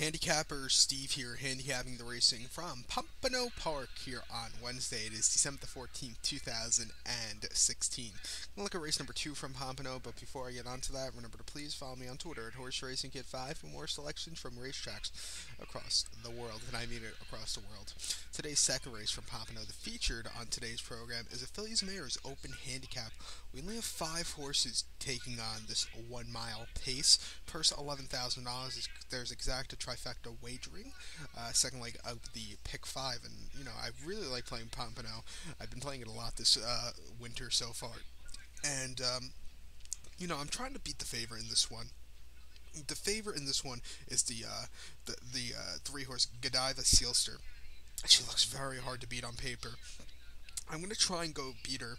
Handicapper Steve here, handicapping the racing from Pompano Park here on Wednesday. It is December the 14th, 2016. We'll look at race number two from Pompano, but before I get onto that, remember to please follow me on Twitter at Horse Racing Kid 5 for more selections from racetracks across the world, and I mean it across the world. Today's second race from Pompano, the featured on today's program, is a Fillies Mares Open Handicap. We only have five horses taking on this one mile pace. Purse $11,000. There's exact trifecta wagering. Uh, second leg of the pick five, and you know I really like playing Pompano. I've been playing it a lot this uh, winter so far, and um, you know I'm trying to beat the favor in this one. The favor in this one is the uh, the the uh, three horse Godiva Seelster. She looks very hard to beat on paper. I'm gonna try and go beat her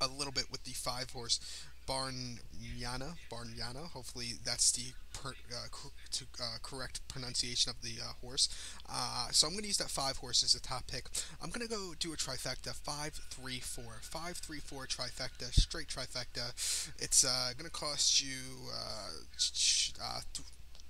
a little bit with the five horse Barnyana. Barnyana. Hopefully that's the per, uh, to, uh, correct pronunciation of the uh, horse. Uh, so I'm going to use that five horse as a top pick. I'm going to go do a trifecta. Five, three, four. Five, three, four trifecta. Straight trifecta. It's uh, going to cost you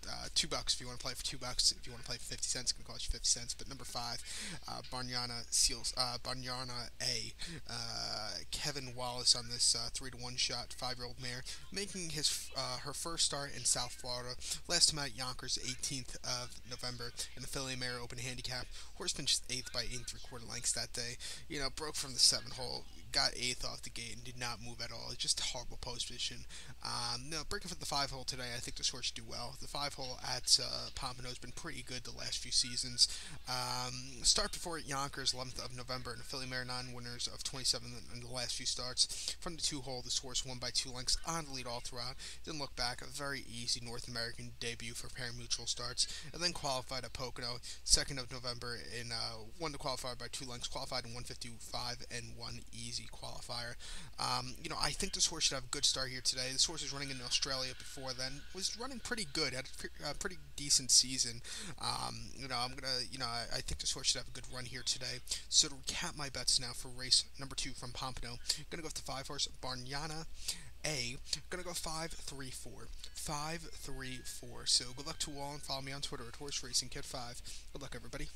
uh, two bucks if you want to play for two bucks. If you want to play for fifty cents, it's gonna cost you fifty cents. But number five, uh, Barnyana Seals, uh, Barnyana A, uh, Kevin Wallace on this uh, three to one shot five-year-old mare, making his uh, her first start in South Florida. Last time out Yonkers, 18th of November in the Philly Mare Open Handicap. Horse finished eighth by eight and three quarter lengths that day. You know, broke from the seventh hole got eighth off the gate and did not move at all. It's just a horrible post position. Um, no, breaking for the five hole today, I think the horse do well. The five hole at uh, Pompano has been pretty good the last few seasons. Um, start before Yonkers, 11th of November, and Philly Mare non winners of 27 in the last few starts. From the two hole, the horse won by two lengths on the lead all throughout. Didn't look back. A very easy North American debut for pari-mutuel starts, and then qualified at Pocono, 2nd of November, and uh, won the qualifier by two lengths, qualified in 155 and one easy qualifier. Um, you know, I think this horse should have a good start here today. This horse was running in Australia before then, was running pretty good, had a pretty decent season. Um, you know, I'm gonna, you know, I, I, think this horse should have a good run here today. So to recap my bets now for race number two from Pompano, I'm gonna go with the five horse Barnyana. A, gonna go five three four, five three four. So good luck to all and follow me on Twitter at Horse Racing Kid Five. Good luck, everybody.